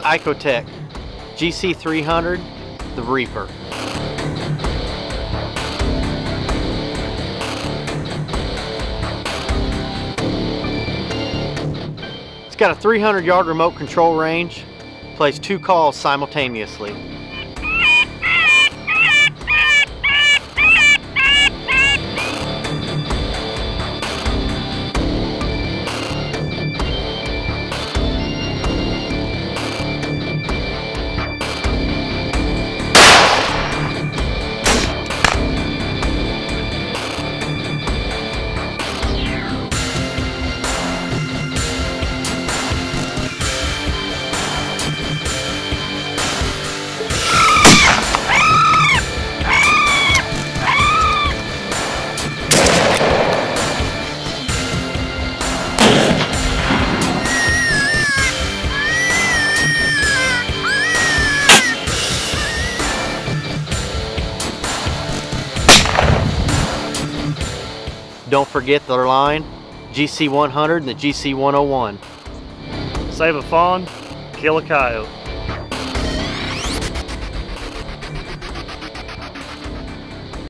Icotec GC300, the Reaper. It's got a 300 yard remote control range, plays two calls simultaneously. Don't forget their line, GC100 and the GC101. Save a fawn, kill a coyote.